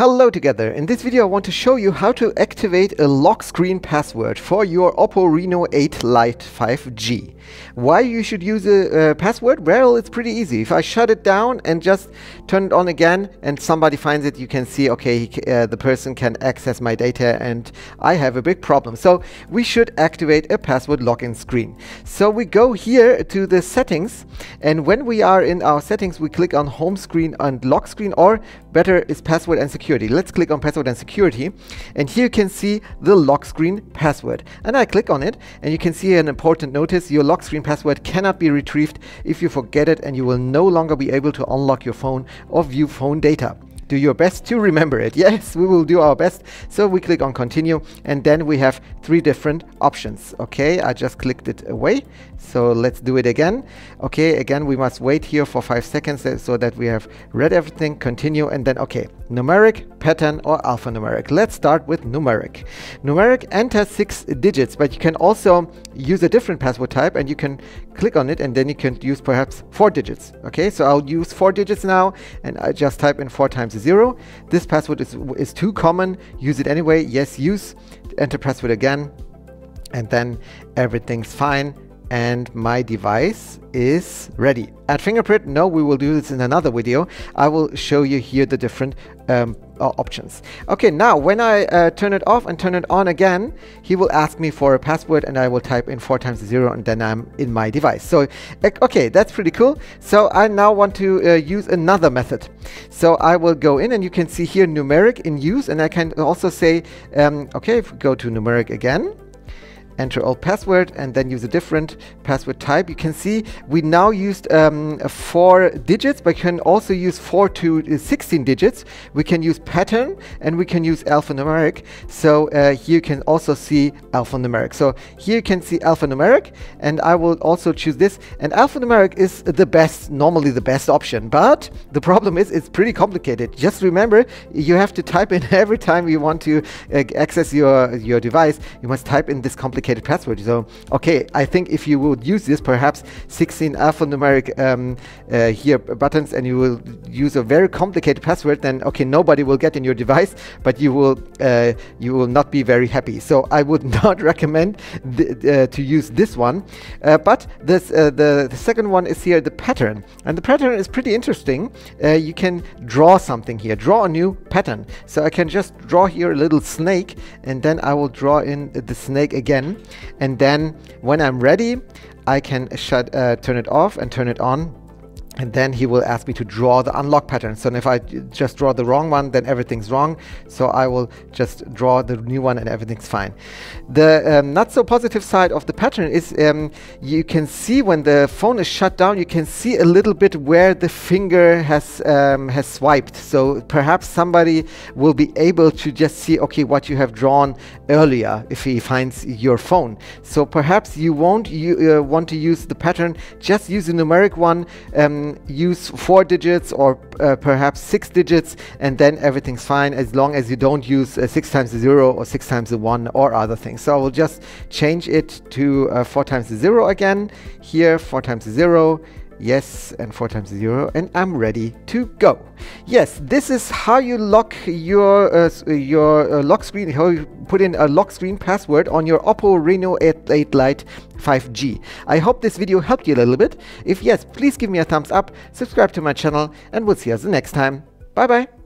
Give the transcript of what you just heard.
Hello together. In this video I want to show you how to activate a lock screen password for your Oppo Reno 8 Lite 5G. Why you should use a, password? Well, it's pretty easy. If I shut it down and just turn it on again and somebody finds it, you can see, okay, uh, the person can access my data and I have a big problem. So we should activate a password login screen. So we go here to the settings and when we are in our settings, we click on home screen and lock screen or better is password and security security. Let's click on password and security. And here you can see the lock screen password. And I click on it and you can see an important notice. Your lock screen password cannot be retrieved if you forget it and you will no longer be able to unlock your phone or view phone data do your best to remember it. Yes, we will do our best. So we click on continue and then we have three different options. Okay, I just clicked it away. So let's do it again. Okay, again, we must wait here for five seconds uh, so that we have read everything, continue, and then, okay, numeric, pattern, or alphanumeric. Let's start with numeric. Numeric enters six digits, but you can also use a different password type and you can click on it and then you can use perhaps four digits. Okay, so I'll use four digits now and I just type in four times zero. This password is, is too common. Use it anyway. Yes, use. Enter password again. And then everything's fine and my device is ready. Add fingerprint, no, we will do this in another video. I will show you here the different um, uh, options. Okay, now when I uh, turn it off and turn it on again, he will ask me for a password and I will type in 4 times 0 and then I'm in my device. So, okay, that's pretty cool. So I now want to uh, use another method. So I will go in and you can see here numeric in use and I can also say, um, okay, if we go to numeric again, enter old password and then use a different password type. You can see we now used um, four digits, but you can also use four to 16 digits. We can use pattern and we can use alphanumeric. So uh, here you can also see alphanumeric. So here you can see alphanumeric and I will also choose this. And alphanumeric is the best, normally the best option, but the problem is it's pretty complicated. Just remember, you have to type in every time you want to uh, access your, your device, you must type in this complicated password. So, okay, I think if you would use this, perhaps 16 alphanumeric um, uh, here buttons, and you will use a very complicated password, then okay, nobody will get in your device, but you will uh, you will not be very happy. So I would not recommend uh, to use this one. Uh, but this uh, the, the second one is here the pattern, and the pattern is pretty interesting. Uh, you can draw something here, draw a new pattern. So I can just draw here a little snake, and then I will draw in the snake again and then when I'm ready I can shut uh, turn it off and turn it on and then he will ask me to draw the unlock pattern. So if I just draw the wrong one, then everything's wrong. So I will just draw the new one and everything's fine. The um, not so positive side of the pattern is um, you can see when the phone is shut down, you can see a little bit where the finger has um, has swiped. So perhaps somebody will be able to just see, okay, what you have drawn earlier if he finds your phone. So perhaps you won't you, uh, want to use the pattern, just use a numeric one. Use four digits or uh, perhaps six digits and then everything's fine as long as you don't use uh, six times the zero or six times the one or other things. So I will just change it to uh, four times the zero again. Here, four times the zero yes and 4 times 0 and I'm ready to go. Yes, this is how you lock your uh, your uh, lock screen, how you put in a lock screen password on your Oppo Reno 8, 8 Lite 5G. I hope this video helped you a little bit. If yes, please give me a thumbs up, subscribe to my channel and we'll see us the next time. Bye bye.